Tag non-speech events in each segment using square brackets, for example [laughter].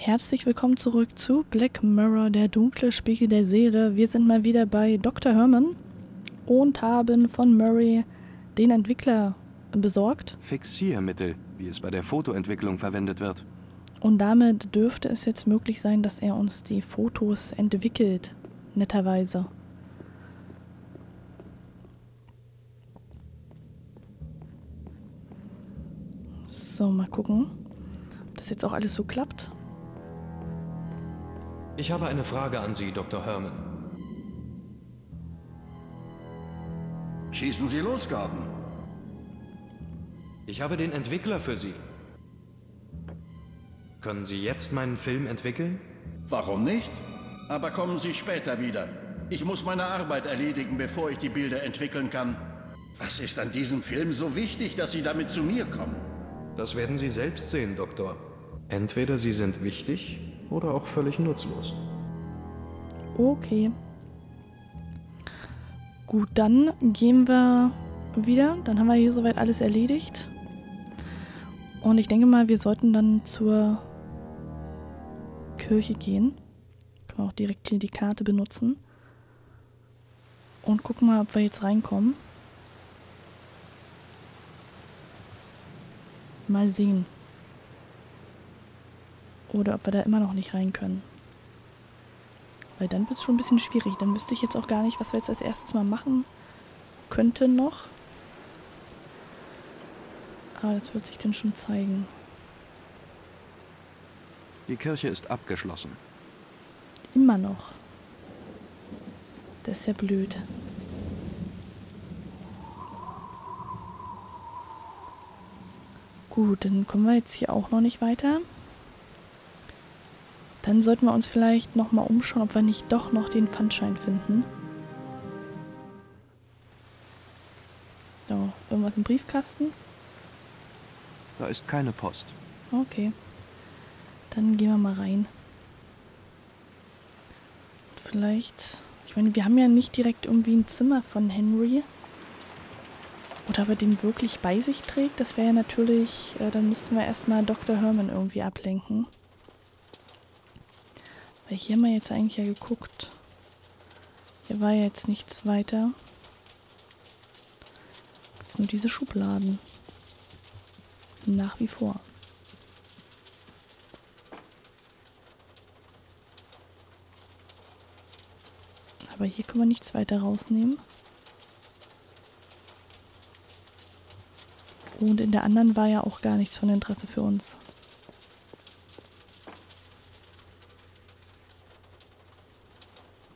Herzlich willkommen zurück zu Black Mirror, der dunkle Spiegel der Seele. Wir sind mal wieder bei Dr. Herman und haben von Murray den Entwickler besorgt. Fixiermittel, wie es bei der Fotoentwicklung verwendet wird. Und damit dürfte es jetzt möglich sein, dass er uns die Fotos entwickelt. Netterweise. So, mal gucken, ob das jetzt auch alles so klappt. Ich habe eine Frage an Sie, Dr. Herman. Schießen Sie los, Gordon. Ich habe den Entwickler für Sie. Können Sie jetzt meinen Film entwickeln? Warum nicht? Aber kommen Sie später wieder. Ich muss meine Arbeit erledigen, bevor ich die Bilder entwickeln kann. Was ist an diesem Film so wichtig, dass Sie damit zu mir kommen? Das werden Sie selbst sehen, Doktor. Entweder Sie sind wichtig oder auch völlig nutzlos. Okay. Gut, dann gehen wir wieder. Dann haben wir hier soweit alles erledigt. Und ich denke mal, wir sollten dann zur Kirche gehen. Können wir auch direkt hier die Karte benutzen. Und gucken mal, ob wir jetzt reinkommen. Mal sehen. Oder ob wir da immer noch nicht rein können. Weil dann wird es schon ein bisschen schwierig. Dann wüsste ich jetzt auch gar nicht, was wir jetzt als erstes mal machen könnten noch. Aber das wird sich dann schon zeigen. Die Kirche ist abgeschlossen. Immer noch. Das ist ja blöd. Gut, dann kommen wir jetzt hier auch noch nicht weiter. Dann sollten wir uns vielleicht nochmal umschauen, ob wir nicht doch noch den Pfandschein finden. So, irgendwas im Briefkasten? Da ist keine Post. Okay. Dann gehen wir mal rein. Vielleicht. Ich meine, wir haben ja nicht direkt irgendwie ein Zimmer von Henry. Oder ob er den wirklich bei sich trägt, das wäre ja natürlich. Äh, dann müssten wir erstmal Dr. Herman irgendwie ablenken. Weil hier haben wir jetzt eigentlich ja geguckt. Hier war jetzt nichts weiter. Jetzt nur diese Schubladen. Nach wie vor. Aber hier können wir nichts weiter rausnehmen. Und in der anderen war ja auch gar nichts von Interesse für uns.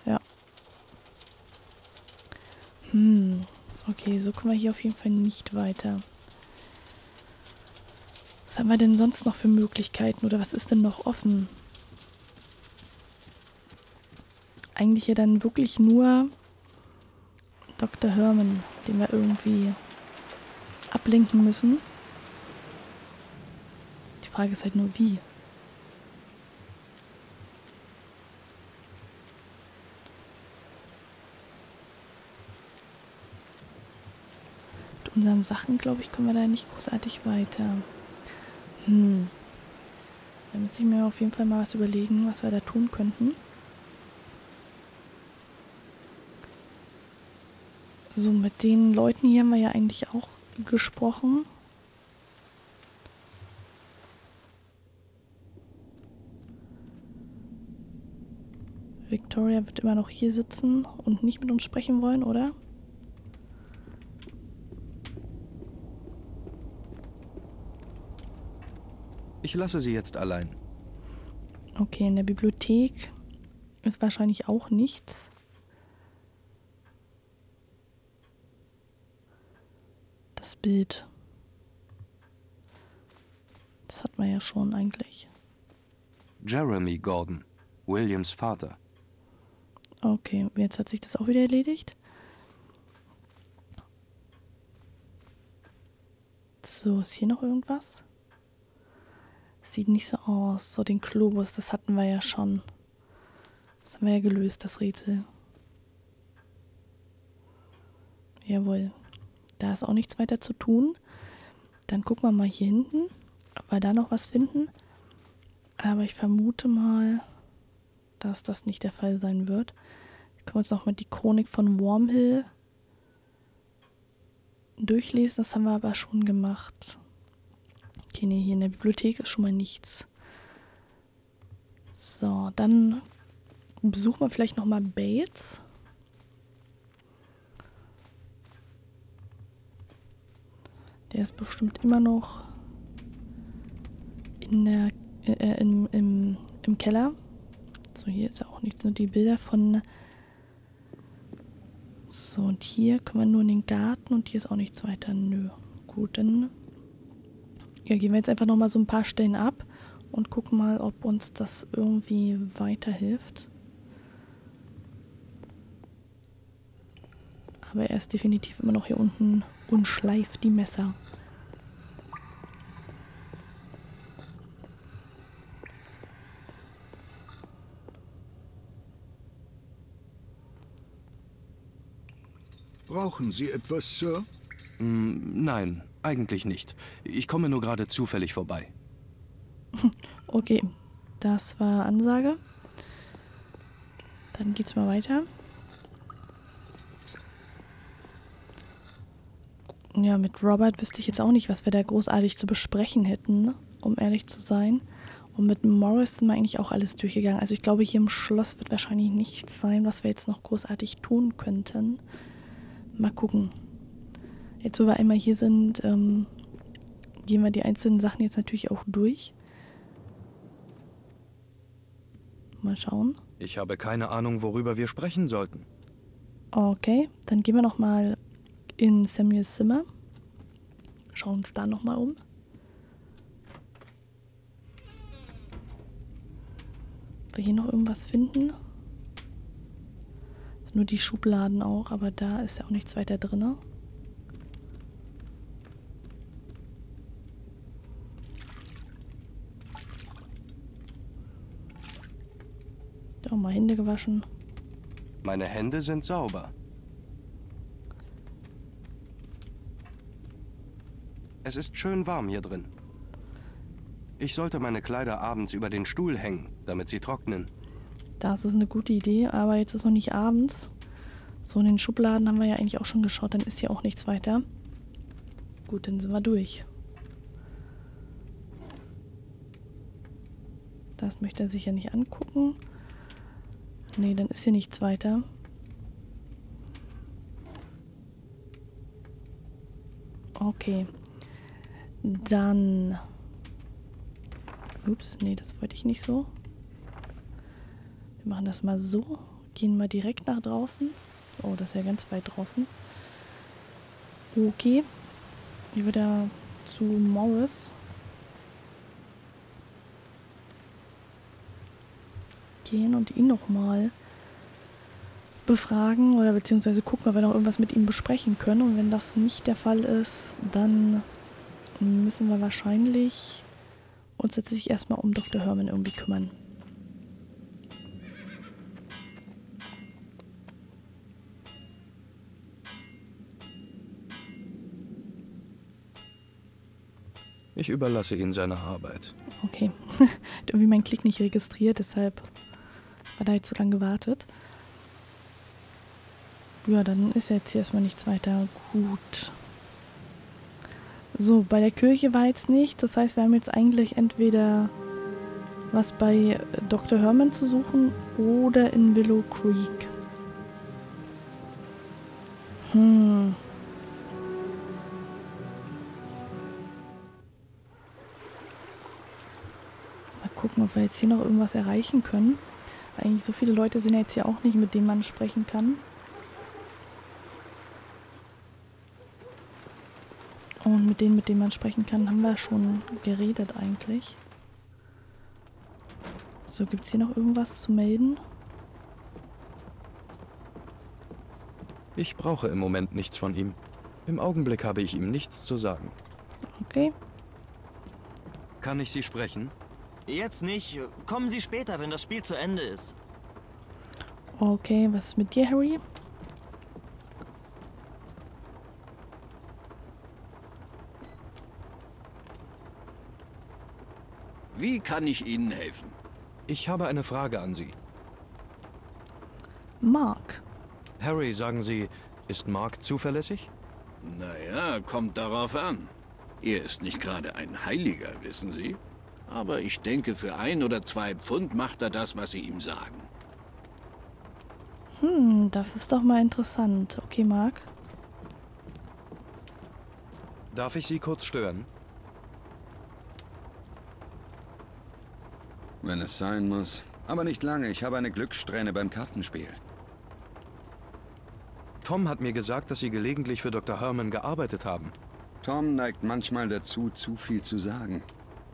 Ja. Hm. Okay, so kommen wir hier auf jeden Fall nicht weiter. Was haben wir denn sonst noch für Möglichkeiten oder was ist denn noch offen? Eigentlich ja dann wirklich nur Dr. Herman, den wir irgendwie ablenken müssen. Die Frage ist halt nur wie. Unseren Sachen, glaube ich, kommen wir da nicht großartig weiter. Hm. Da müsste ich mir auf jeden Fall mal was überlegen, was wir da tun könnten. So, mit den Leuten hier haben wir ja eigentlich auch gesprochen. Victoria wird immer noch hier sitzen und nicht mit uns sprechen wollen, oder? Ich lasse sie jetzt allein. Okay, in der Bibliothek ist wahrscheinlich auch nichts. Das Bild. Das hat man ja schon eigentlich. Jeremy Gordon, Williams Vater. Okay, jetzt hat sich das auch wieder erledigt. So, ist hier noch irgendwas? Sieht nicht so aus. So, den Globus, das hatten wir ja schon. Das haben wir ja gelöst, das Rätsel. Jawohl. Da ist auch nichts weiter zu tun. Dann gucken wir mal hier hinten, ob wir da noch was finden. Aber ich vermute mal, dass das nicht der Fall sein wird. Wir können uns noch mal die Chronik von Wormhill durchlesen. Das haben wir aber schon gemacht. Okay, nee, hier in der Bibliothek ist schon mal nichts. So, dann besuchen wir vielleicht noch mal Bates. Der ist bestimmt immer noch in der, äh, äh, im, im, im Keller. So, hier ist ja auch nichts, nur die Bilder von. So, und hier können wir nur in den Garten und hier ist auch nichts weiter. Nö. Gut, dann ja, gehen wir jetzt einfach nochmal so ein paar Stellen ab und gucken mal, ob uns das irgendwie weiterhilft. Aber er ist definitiv immer noch hier unten und schleift die Messer. Brauchen Sie etwas, Sir? Mm, nein, eigentlich nicht. Ich komme nur gerade zufällig vorbei. [laughs] Okay, das war Ansage. Dann geht's mal weiter. Ja, mit Robert wüsste ich jetzt auch nicht, was wir da großartig zu besprechen hätten, um ehrlich zu sein. Und mit Morris sind wir eigentlich auch alles durchgegangen. Also ich glaube, hier im Schloss wird wahrscheinlich nichts sein, was wir jetzt noch großartig tun könnten. Mal gucken. Jetzt, wo wir einmal hier sind, ähm, gehen wir die einzelnen Sachen jetzt natürlich auch durch. Mal schauen. Ich habe keine Ahnung, worüber wir sprechen sollten. Okay, dann gehen wir noch mal in Samuels Zimmer. Schauen uns da noch mal um. Ob wir hier noch irgendwas finden? Also nur die Schubladen auch, aber da ist ja auch nichts weiter drin. Mal Hände gewaschen. Meine Hände sind sauber. Es ist schön warm hier drin. Ich sollte meine Kleider abends über den Stuhl hängen, damit sie trocknen. Das ist eine gute Idee, aber jetzt ist noch nicht abends. So, in den Schubladen haben wir ja eigentlich auch schon geschaut, dann ist hier auch nichts weiter. Gut, dann sind wir durch. Das möchte er sich ja nicht angucken. Nee, dann ist hier nichts weiter. Okay. Dann. Ups, nee, das wollte ich nicht so. Wir machen das mal so. Gehen mal direkt nach draußen. Oh, das ist ja ganz weit draußen. Okay. Wieder zu Morris. Gehen und ihn nochmal befragen oder beziehungsweise gucken, ob wir noch irgendwas mit ihm besprechen können. Und wenn das nicht der Fall ist, dann müssen wir wahrscheinlich uns jetzt sich erstmal um Dr. Herman irgendwie kümmern. Ich überlasse Ihnen seine Arbeit. Okay. [laughs] Hat irgendwie mein Klick nicht registriert, deshalb war da jetzt so lange gewartet. Ja, dann ist jetzt hier erstmal nichts weiter gut. So, bei der Kirche war jetzt nicht. Das heißt, wir haben jetzt eigentlich entweder was bei Dr. Herman zu suchen oder in Willow Creek. Hm. Mal gucken, ob wir jetzt hier noch irgendwas erreichen können. Eigentlich so viele Leute sind ja jetzt hier auch nicht, mit denen man sprechen kann. Und mit denen, mit denen man sprechen kann, haben wir schon geredet eigentlich. So, gibt es hier noch irgendwas zu melden? Ich brauche im Moment nichts von ihm. Im Augenblick habe ich ihm nichts zu sagen. Okay. Kann ich Sie sprechen? Jetzt nicht. Kommen Sie später, wenn das Spiel zu Ende ist. Okay, was ist mit dir, Harry? Wie kann ich Ihnen helfen? Ich habe eine Frage an Sie. Mark. Harry, sagen Sie, ist Mark zuverlässig? Naja, kommt darauf an. Er ist nicht gerade ein Heiliger, wissen Sie. Aber ich denke, für ein oder zwei Pfund macht er das, was Sie ihm sagen. Hm, das ist doch mal interessant. Okay, Mark. Darf ich Sie kurz stören? Wenn es sein muss. Aber nicht lange, ich habe eine Glückssträhne beim Kartenspiel. Tom hat mir gesagt, dass Sie gelegentlich für Dr. Herman gearbeitet haben. Tom neigt manchmal dazu, zu viel zu sagen.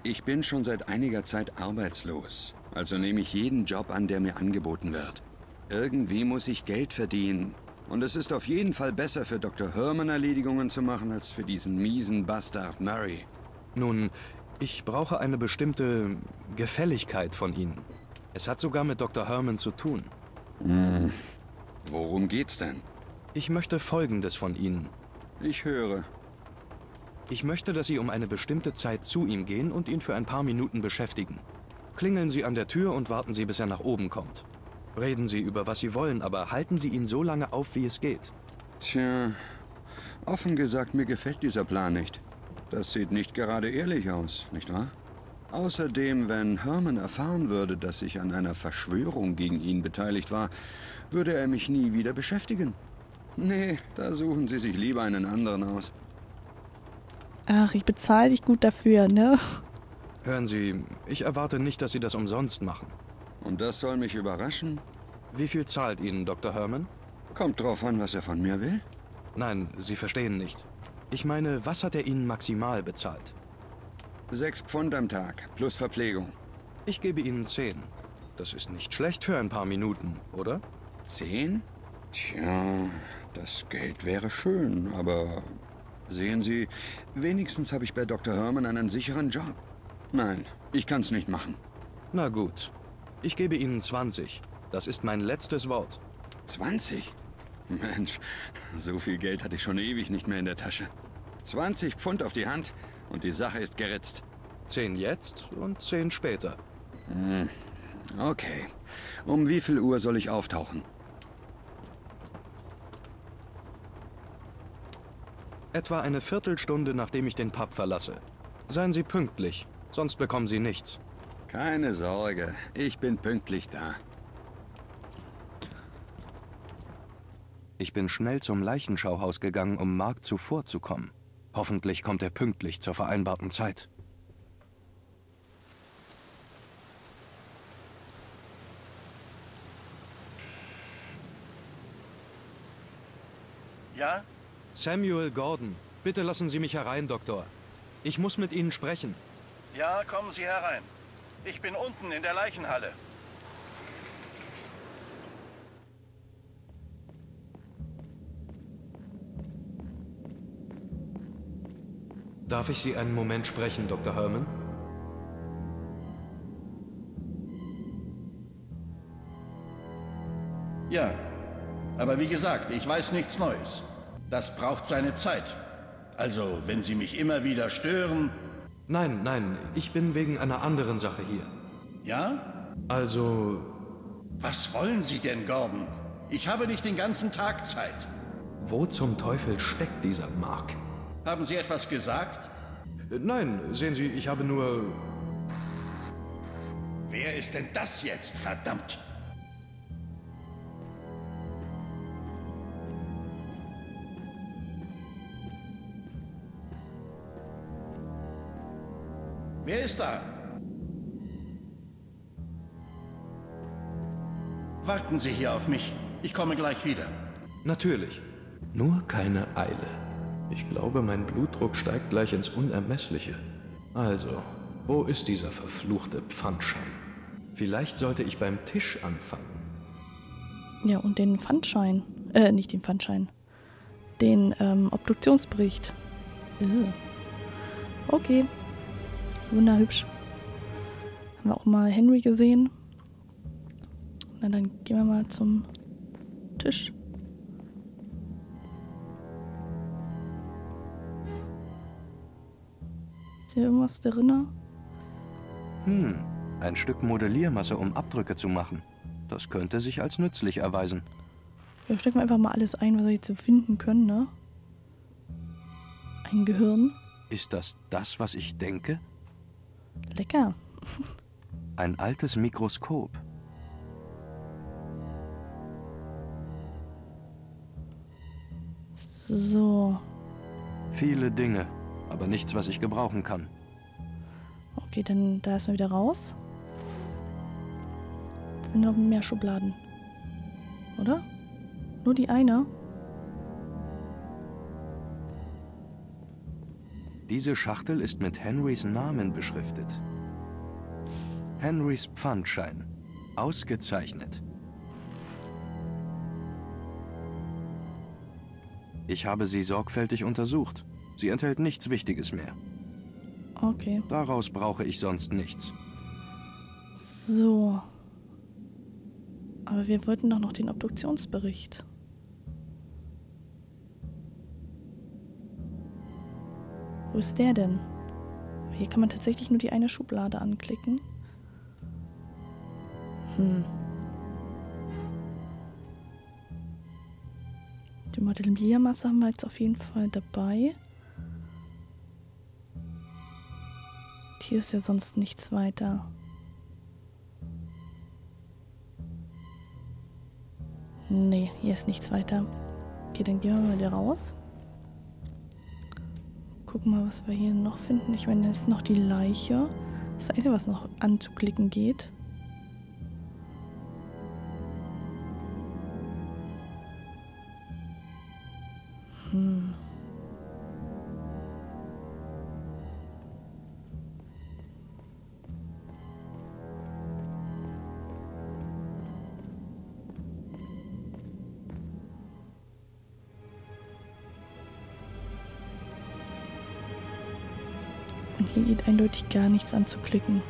Ich bin schon seit einiger Zeit arbeitslos. Also nehme ich jeden Job an, der mir angeboten wird. Irgendwie muss ich Geld verdienen. Und es ist auf jeden Fall besser für Dr. Herman Erledigungen zu machen, als für diesen miesen Bastard Murray. Nun, ich brauche eine bestimmte Gefälligkeit von Ihnen. Es hat sogar mit Dr. Herman zu tun. Hm. Worum geht's denn? Ich möchte Folgendes von Ihnen. Ich höre. Ich möchte, dass Sie um eine bestimmte Zeit zu ihm gehen und ihn für ein paar Minuten beschäftigen. Klingeln Sie an der Tür und warten Sie, bis er nach oben kommt. Reden Sie über, was Sie wollen, aber halten Sie ihn so lange auf, wie es geht. Tja, offen gesagt, mir gefällt dieser Plan nicht. Das sieht nicht gerade ehrlich aus, nicht wahr? Außerdem, wenn Herman erfahren würde, dass ich an einer Verschwörung gegen ihn beteiligt war, würde er mich nie wieder beschäftigen. Nee, da suchen Sie sich lieber einen anderen aus. Ach, ich bezahle dich gut dafür, ne? Hören Sie, ich erwarte nicht, dass Sie das umsonst machen. Und das soll mich überraschen? Wie viel zahlt Ihnen Dr. Herman? Kommt drauf an, was er von mir will. Nein, Sie verstehen nicht. Ich meine, was hat er Ihnen maximal bezahlt? Sechs Pfund am Tag, plus Verpflegung. Ich gebe Ihnen zehn. Das ist nicht schlecht für ein paar Minuten, oder? Zehn? Tja, das Geld wäre schön, aber sehen Sie, wenigstens habe ich bei Dr. Herman einen sicheren Job. Nein, ich kann es nicht machen. Na gut. Ich gebe Ihnen 20. Das ist mein letztes Wort. 20? Mensch, so viel Geld hatte ich schon ewig nicht mehr in der Tasche. 20 Pfund auf die Hand und die Sache ist geritzt. Zehn jetzt und zehn später. Hm. Okay. Um wie viel Uhr soll ich auftauchen? Etwa eine Viertelstunde, nachdem ich den Pub verlasse. Seien Sie pünktlich, sonst bekommen Sie nichts. Keine Sorge, ich bin pünktlich da. Ich bin schnell zum Leichenschauhaus gegangen, um Mark zuvorzukommen. Hoffentlich kommt er pünktlich zur vereinbarten Zeit. Ja? Samuel Gordon, bitte lassen Sie mich herein, Doktor. Ich muss mit Ihnen sprechen. Ja, kommen Sie herein. Ich bin unten in der Leichenhalle. Darf ich Sie einen Moment sprechen, Dr. Herman? Ja, aber wie gesagt, ich weiß nichts Neues. Das braucht seine Zeit. Also, wenn Sie mich immer wieder stören... Nein, nein, ich bin wegen einer anderen Sache hier. Ja? Also... Was wollen Sie denn, Gordon? Ich habe nicht den ganzen Tag Zeit. Wo zum Teufel steckt dieser Mark? Haben Sie etwas gesagt? Nein, sehen Sie, ich habe nur... Wer ist denn das jetzt, verdammt? Wer ist da? Warten Sie hier auf mich. Ich komme gleich wieder. Natürlich. Nur keine Eile. Ich glaube, mein Blutdruck steigt gleich ins Unermessliche. Also, wo ist dieser verfluchte Pfandschein? Vielleicht sollte ich beim Tisch anfangen. Ja, und den Pfandschein. Äh, nicht den Pfandschein. Den ähm, Obduktionsbericht. Äh. Okay. Wunderhübsch. Haben wir auch mal Henry gesehen. Na, dann gehen wir mal zum Tisch. Ist hier irgendwas drin? Hm, ein Stück Modelliermasse, um Abdrücke zu machen. Das könnte sich als nützlich erweisen. Wir stecken einfach mal alles ein, was wir jetzt so finden können, ne? Ein Gehirn. Ist das das, was ich denke? Lecker. Ein altes Mikroskop. So. Viele Dinge, aber nichts, was ich gebrauchen kann. Okay, dann da ist mal wieder raus. Sind noch mehr Schubladen. Oder? Nur die eine? Diese Schachtel ist mit Henrys Namen beschriftet. Henrys Pfandschein. Ausgezeichnet. Ich habe sie sorgfältig untersucht. Sie enthält nichts Wichtiges mehr. Okay. Daraus brauche ich sonst nichts. So. Aber wir wollten doch noch den Obduktionsbericht. Wo ist der denn? Hier kann man tatsächlich nur die eine Schublade anklicken. Hm. Die Modelliermasse haben wir jetzt auf jeden Fall dabei. Hier ist ja sonst nichts weiter. Nee, hier ist nichts weiter. Okay, dann gehen wir mal wieder raus. Mal, was wir hier noch finden. Ich meine, ist noch die Leiche. Das Einzige, was noch anzuklicken geht. Hm. Eindeutig gar nichts anzuklicken.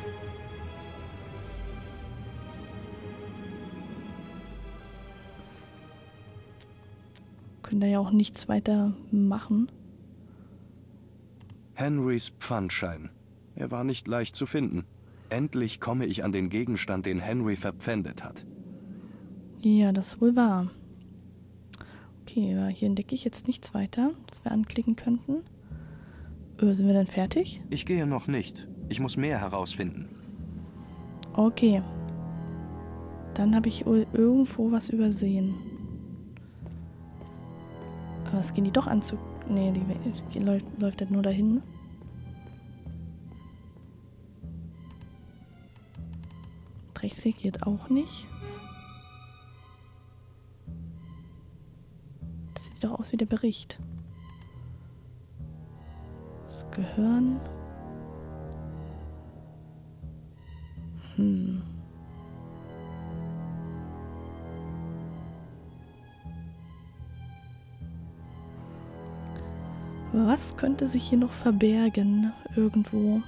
Können da ja auch nichts weiter machen. Henrys Pfandschein. Er war nicht leicht zu finden. Endlich komme ich an den Gegenstand, den Henry verpfändet hat. Ja, das ist wohl wahr. Okay, hier entdecke ich jetzt nichts weiter, das wir anklicken könnten. Äh, sind wir dann fertig? Ich gehe noch nicht. Ich muss mehr herausfinden. Okay. Dann habe ich irgendwo was übersehen. Aber es gehen die doch anzu... Nee, die, die läuft, läuft halt nur dahin. Rechtsweg geht auch nicht. Das sieht doch aus wie der Bericht. Gehirn. Hm. Was könnte sich hier noch verbergen? Irgendwo.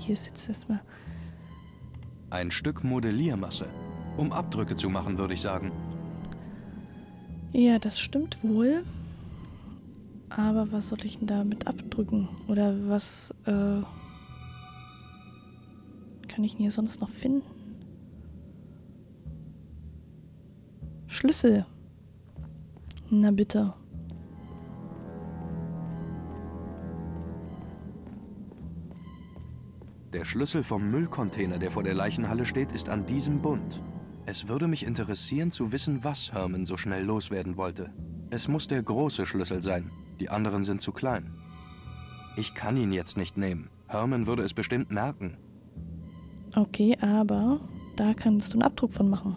Hier ist jetzt erstmal. Ein Stück Modelliermasse. Um Abdrücke zu machen, würde ich sagen. Ja, das stimmt wohl. Aber was soll ich denn damit abdrücken? Oder was äh, kann ich denn hier sonst noch finden? Schlüssel. Na bitte. Der Schlüssel vom Müllcontainer, der vor der Leichenhalle steht, ist an diesem Bund. Es würde mich interessieren zu wissen, was Herman so schnell loswerden wollte. Es muss der große Schlüssel sein. Die anderen sind zu klein. Ich kann ihn jetzt nicht nehmen. Herman würde es bestimmt merken. Okay, aber da kannst du einen Abdruck von machen.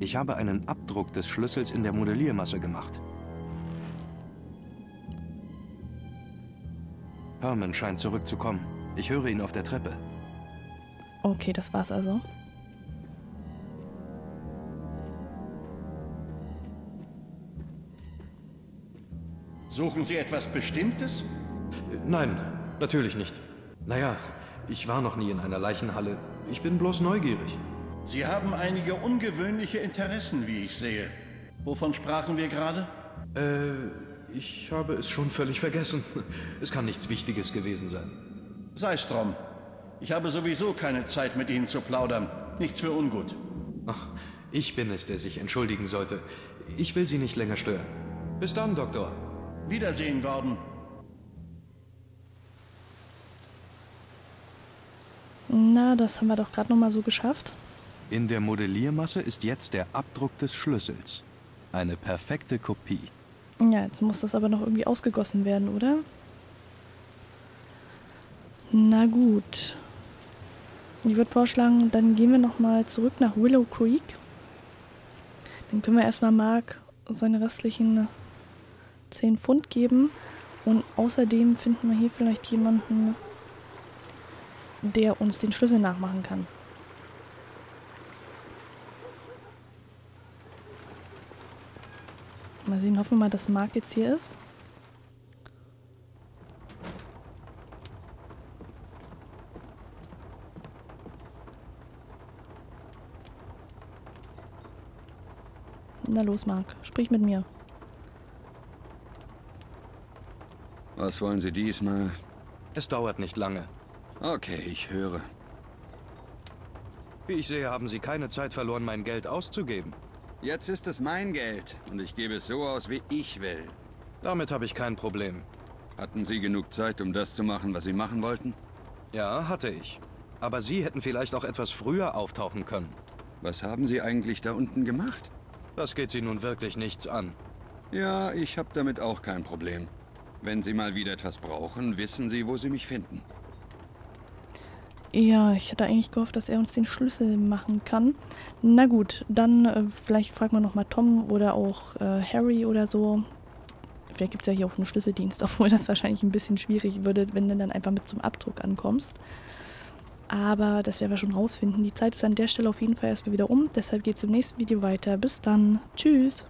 Ich habe einen Abdruck des Schlüssels in der Modelliermasse gemacht. Herman scheint zurückzukommen. Ich höre ihn auf der Treppe. Okay, das war's also. Suchen Sie etwas Bestimmtes? Nein, natürlich nicht. Naja, ich war noch nie in einer Leichenhalle. Ich bin bloß neugierig. Sie haben einige ungewöhnliche Interessen, wie ich sehe. Wovon sprachen wir gerade? Äh, ich habe es schon völlig vergessen. Es kann nichts Wichtiges gewesen sein. Sei's drum. Ich habe sowieso keine Zeit, mit Ihnen zu plaudern. Nichts für ungut. Ach, ich bin es, der sich entschuldigen sollte. Ich will Sie nicht länger stören. Bis dann, Doktor. Wiedersehen, Gordon. Na, das haben wir doch gerade noch mal so geschafft. In der Modelliermasse ist jetzt der Abdruck des Schlüssels. Eine perfekte Kopie. Ja, jetzt muss das aber noch irgendwie ausgegossen werden, oder? Na gut. Ich würde vorschlagen, dann gehen wir noch mal zurück nach Willow Creek. Dann können wir erstmal Mark seine restlichen 10 Pfund geben. Und außerdem finden wir hier vielleicht jemanden, der uns den Schlüssel nachmachen kann. Mal sehen, hoffen wir mal, dass Mark jetzt hier ist. Na los, Mark, sprich mit mir. Was wollen Sie diesmal? Es dauert nicht lange. Okay, ich höre. Wie ich sehe, haben Sie keine Zeit verloren, mein Geld auszugeben. Jetzt ist es mein Geld und ich gebe es so aus, wie ich will. Damit habe ich kein Problem. Hatten Sie genug Zeit, um das zu machen, was Sie machen wollten? Ja, hatte ich. Aber Sie hätten vielleicht auch etwas früher auftauchen können. Was haben Sie eigentlich da unten gemacht? Das geht Sie nun wirklich nichts an. Ja, ich habe damit auch kein Problem. Wenn Sie mal wieder etwas brauchen, wissen Sie, wo Sie mich finden. Ja, ich hatte eigentlich gehofft, dass er uns den Schlüssel machen kann. Na gut, dann äh, vielleicht fragen wir nochmal Tom oder auch äh, Harry oder so. Vielleicht gibt es ja hier auch einen Schlüsseldienst, [laughs] obwohl das wahrscheinlich ein bisschen schwierig würde, wenn du dann einfach mit zum Abdruck ankommst. Aber das werden wir schon rausfinden. Die Zeit ist an der Stelle auf jeden Fall erstmal wieder um. Deshalb geht es im nächsten Video weiter. Bis dann. Tschüss.